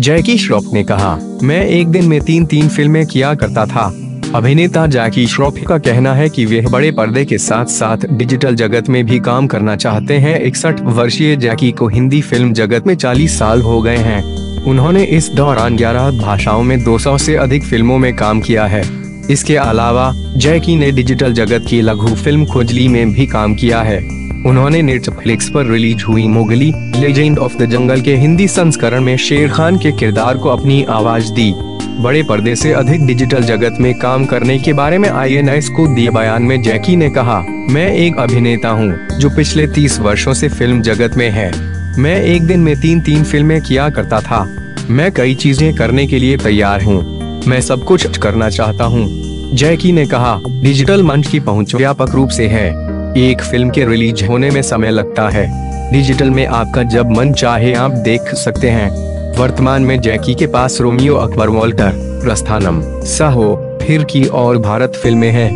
जैकी श्रॉफ ने कहा, मैं एक दिन में तीन तीन फ़िल्में किया करता था। अभिनेता जैकी श्रॉफ का कहना है कि वे बड़े पर्दे के साथ साथ डिजिटल जगत में भी काम करना चाहते हैं। इकसठ वर्षीय जैकी को हिंदी फ़िल्म जगत में 40 साल हो गए हैं। उन्होंने इस दौरान 11 भाषाओं में 200 से अधिक फ़िल्मों में काम किया है। इसके अलावा, जैकी ने डिजिटल जगत की लघु फ़िल्म खोजली में भी काम किया है। उन्होंने नेटफ्लिक्स पर रिलीज़ हुई Mowgli legend of the jungle के हिंदी संस्करण में शेर खान के किरदार को अपनी आवाज़ दी। बड़े पर्दे से अधिक डिजिटल जगत में काम करने के बारे में आई को दिए बयान में जैकी ने कहा, मैं एक अभिनेता हूँ, जो पिछले तीस वर्षों से फ़िल्म जगत में है। मैं एक दिन में तीन तीन फ़िल्में किया करता था। मैं कई चीज़ें करने के लिए तैयार हूँ। मैं सब कुछ करना चाहता हूँ। जैकी ने कहा, डिजिटल मंच की पहुँच व्यापक रूप से है। एक फ़िल्म के रिलीज़ होने में समय लगता है। डिजिटल में आपका जब मन चाहे आप देख सकते हैं। वर्तमान में जैकी के पास रोमियो अकबर वॉल्टर प्रस्थानम, साहो, फिर की और भारत फ़िल्में हैं।